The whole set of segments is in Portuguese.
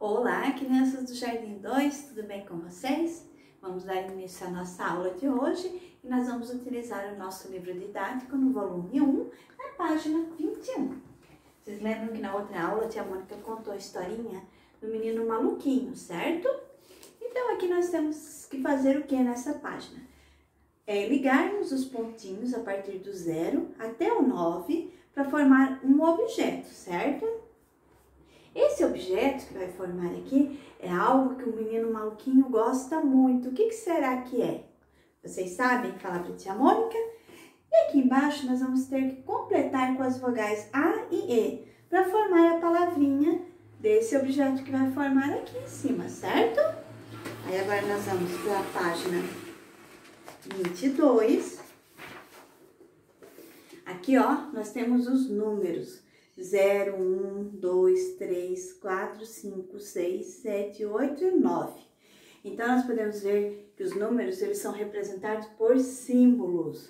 Olá, crianças do Jardim 2, tudo bem com vocês? Vamos dar início à nossa aula de hoje e nós vamos utilizar o nosso livro didático no volume 1, na página 21. Vocês lembram que na outra aula a tia Mônica contou a historinha do menino maluquinho, certo? Então aqui nós temos que fazer o que nessa página? É ligarmos os pontinhos a partir do zero até o 9 para formar um objeto, certo? Esse objeto que vai formar aqui é algo que o menino maluquinho gosta muito. O que, que será que é? Vocês sabem falar para a tia Mônica? E aqui embaixo nós vamos ter que completar com as vogais A e E para formar a palavrinha desse objeto que vai formar aqui em cima, certo? Aí agora nós vamos para a página 22. Aqui, ó, nós temos os números. 0, 1, 2, 3, 4, 5, 6, 7, 8 e 9. Então, nós podemos ver que os números, eles são representados por símbolos.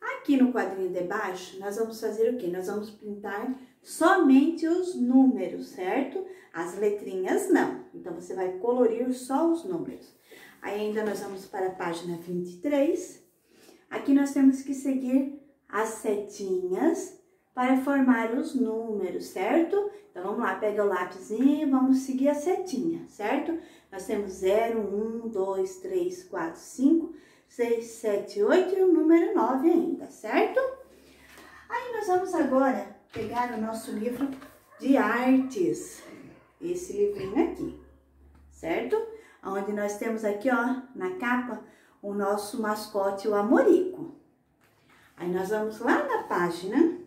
Aqui no quadrinho de baixo, nós vamos fazer o quê? Nós vamos pintar somente os números, certo? As letrinhas não. Então, você vai colorir só os números. Aí, ainda nós vamos para a página 23. Aqui nós temos que seguir as setinhas para formar os números, certo? Então, vamos lá, pega o lápis e vamos seguir a setinha, certo? Nós temos 0, 1, 2, 3, 4, 5, 6, 7, 8 e o número 9 ainda, certo? Aí, nós vamos agora pegar o nosso livro de artes, esse livrinho aqui, certo? Onde nós temos aqui, ó, na capa, o nosso mascote, o Amorico. Aí, nós vamos lá na página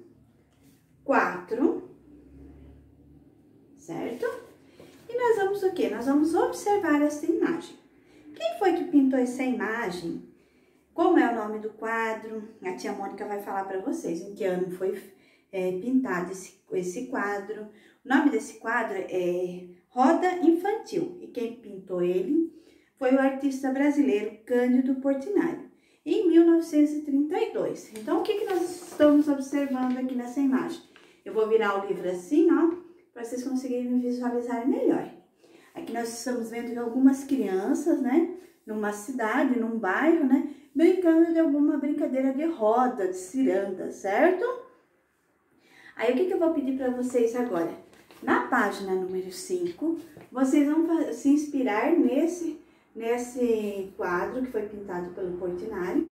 quatro, certo? E nós vamos o quê? Nós vamos observar essa imagem. Quem foi que pintou essa imagem? Como é o nome do quadro? A tia Mônica vai falar para vocês em que ano foi é, pintado esse, esse quadro. O nome desse quadro é Roda Infantil e quem pintou ele foi o artista brasileiro Cândido Portinari em 1932. Então, o que, que nós estamos observando aqui nessa imagem? Eu vou virar o livro assim, ó, para vocês conseguirem visualizar melhor. Aqui nós estamos vendo algumas crianças, né, numa cidade, num bairro, né, brincando de alguma brincadeira de roda, de ciranda, certo? Aí, o que, que eu vou pedir para vocês agora? Na página número 5, vocês vão se inspirar nesse, nesse quadro que foi pintado pelo Portinari.